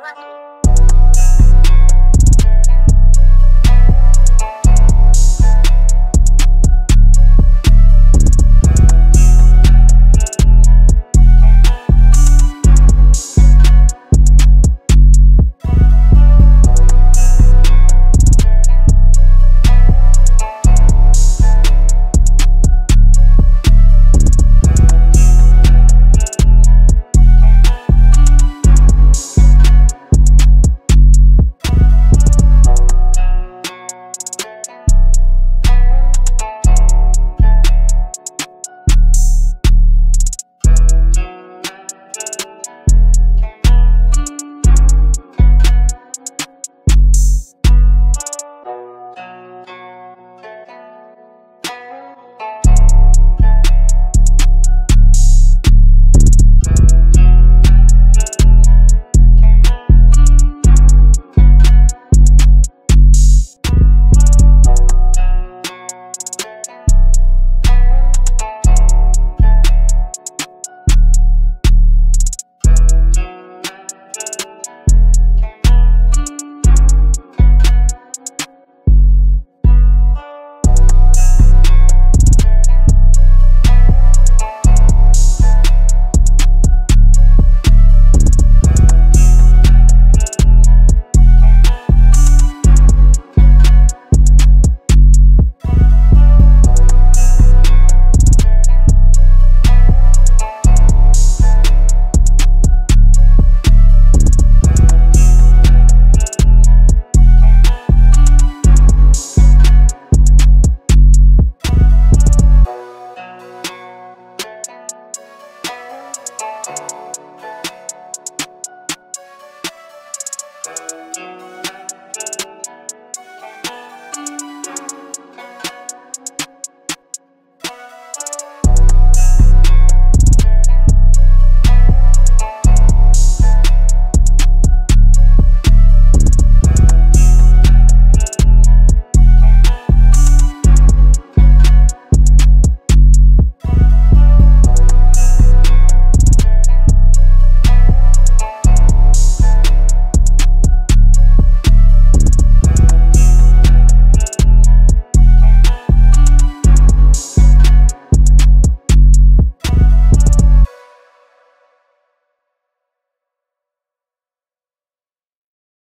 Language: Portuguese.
Enfia lá.